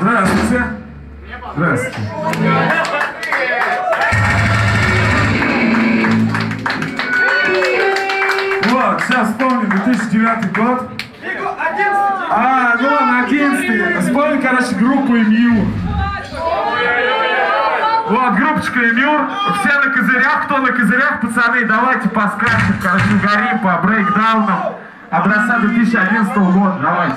Здравствуйте. Здравствуйте. Вот, сейчас вспомним, 2009 год. А, ну ладно, 11 Вспомним, короче, группу Мью. Вот, группочка Эмюр. Все на козырях. Кто на козырях, пацаны, давайте поскачем, короче, угорим по брейкдаунам. Образца 2011 года, давайте.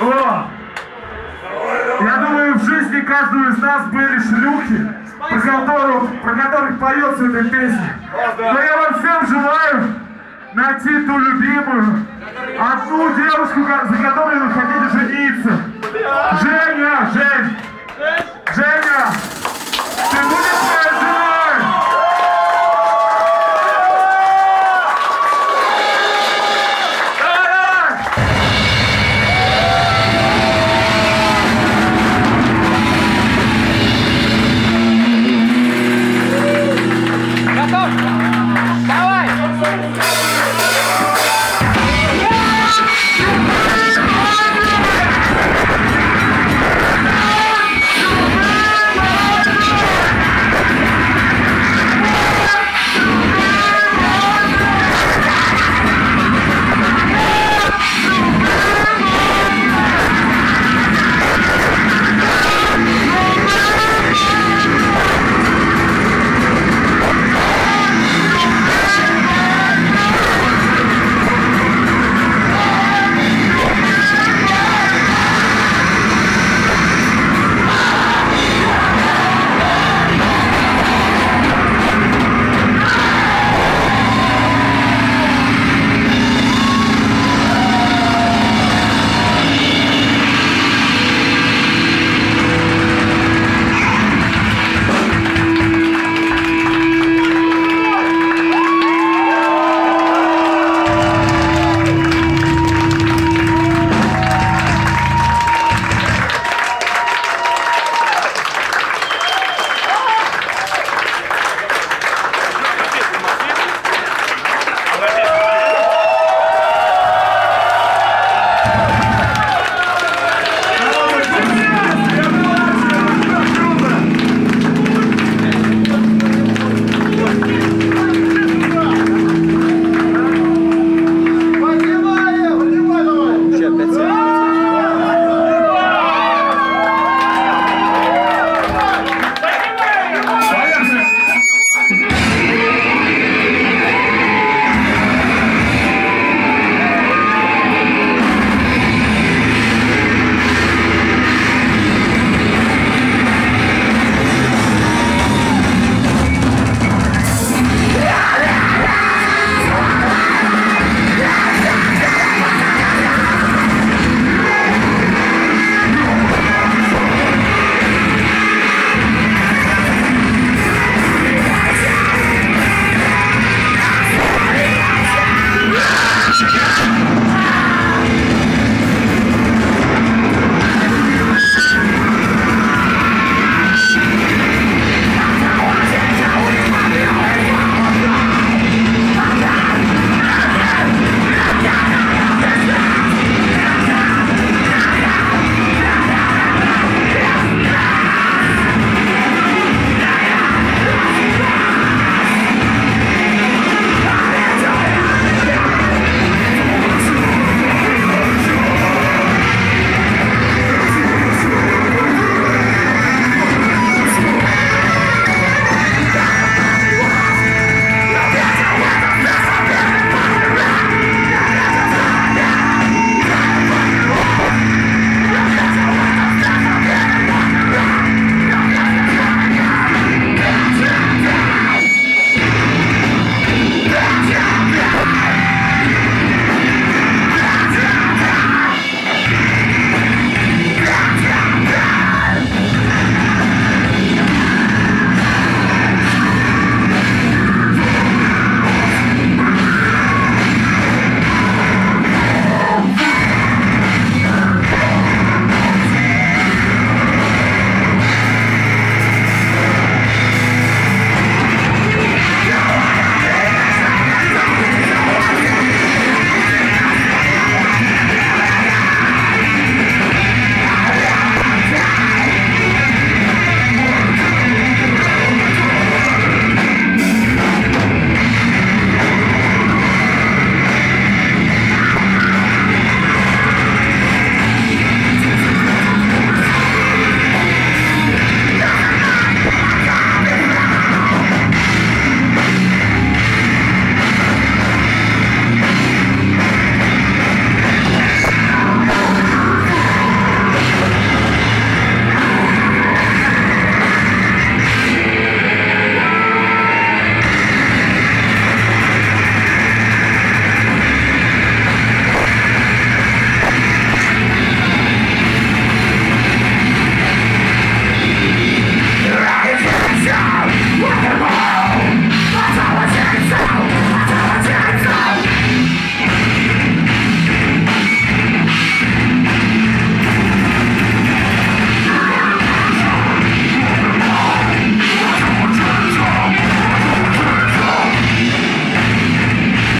О! Я думаю, в жизни каждого из нас были шлюхи, про, которых, про которых поется эта песня. Но я вам всем желаю найти ту любимую, одну девушку, за которой вы хотите жениться. Женя, Жень! Жень!